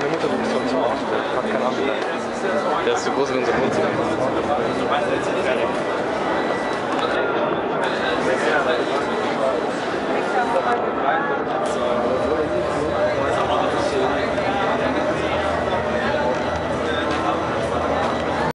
Seine Mutter ist so zum Arzt, hat keine Ahnung. Der ist so groß wie unser Wohnzimmer. Thank